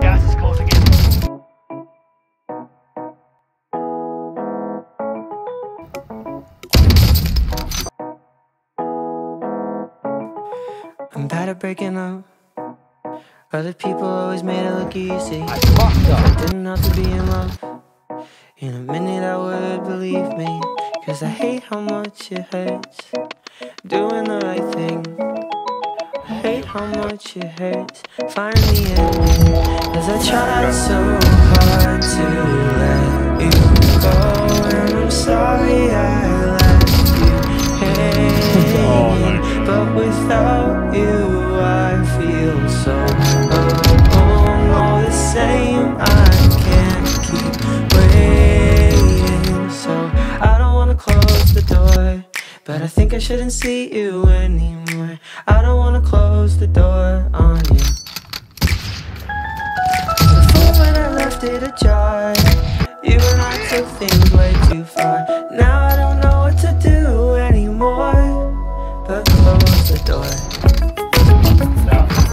Gas is closing in. I'm bad at breaking up. Other people always made it look easy. I fucked up. Didn't have to be in love. In a minute, I would believe me. Cause I hate how much it hurts. Doing the right thing. I hate how much it hurts. Find me in. As I tried so hard to let you go. And I'm sorry I left you hanging. Oh, but without you, I feel so alone. All the same, I can't keep waiting. So I don't wanna close the door. But I think I shouldn't see you anymore. I don't wanna close the door on you. joy. You and I took things way too far. Now I don't know what to do anymore. But close the door. No.